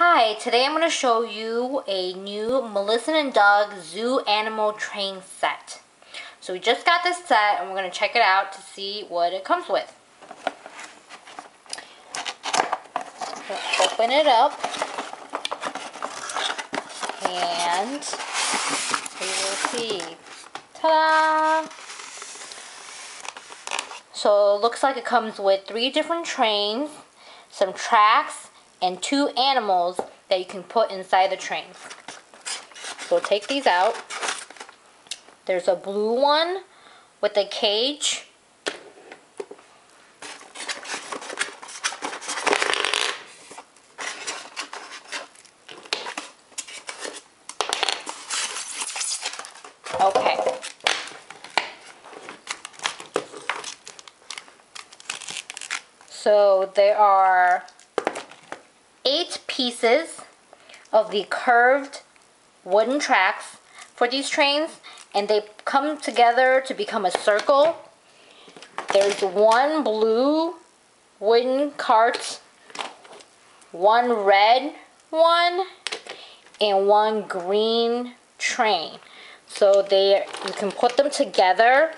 Hi, today I'm going to show you a new Melissa and Doug Zoo Animal Train set. So we just got this set and we're going to check it out to see what it comes with. Let's open it up. And we will see. Ta-da! So it looks like it comes with three different trains, some tracks, and two animals that you can put inside the train. So take these out. There's a blue one with a cage. Okay. So there are eight pieces of the curved wooden tracks for these trains and they come together to become a circle. There's one blue wooden cart, one red one, and one green train. So they you can put them together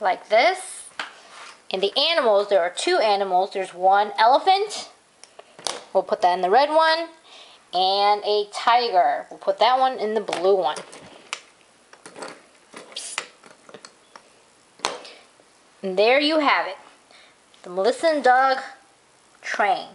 like this and the animals, there are two animals. There's one elephant. We'll put that in the red one. And a tiger. We'll put that one in the blue one. And there you have it. The Melissa and Doug train.